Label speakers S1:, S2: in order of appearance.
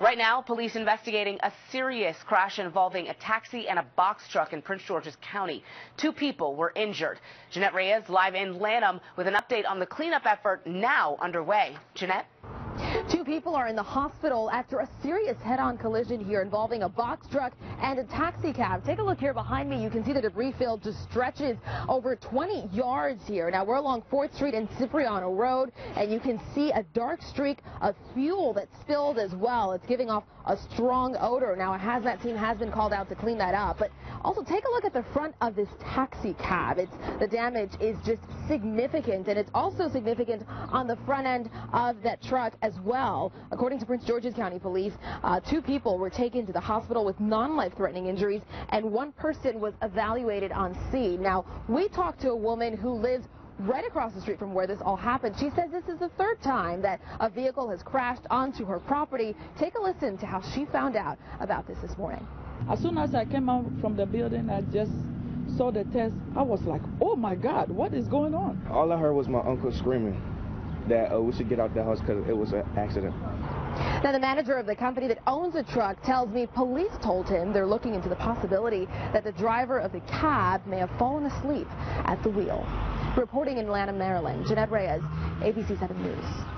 S1: Right now, police investigating a serious crash involving a taxi and a box truck in Prince George's County. Two people were injured. Jeanette Reyes live in Lanham with an update on the cleanup effort now underway. Jeanette?
S2: People are in the hospital after a serious head-on collision here involving a box truck and a taxi cab. Take a look here behind me. You can see the debris field just stretches over 20 yards here. Now, we're along 4th Street and Cipriano Road, and you can see a dark streak of fuel that spilled as well. It's giving off a strong odor. Now, a hazmat team has been called out to clean that up. But also, take a look at the front of this taxi cab. It's The damage is just significant, and it's also significant on the front end of that truck as well. According to Prince George's County Police, uh, two people were taken to the hospital with non-life-threatening injuries, and one person was evaluated on scene. Now, we talked to a woman who lives right across the street from where this all happened. She says this is the third time that a vehicle has crashed onto her property. Take a listen to how she found out about this this morning.
S3: As soon as I came out from the building, I just saw the test. I was like, oh my God, what is going on?
S4: All I heard was my uncle screaming that uh, we should get out the house because it was an accident.
S2: Now, the manager of the company that owns the truck tells me police told him they're looking into the possibility that the driver of the cab may have fallen asleep at the wheel. Reporting in Lanham, Maryland, Jeanette Reyes, ABC 7 News.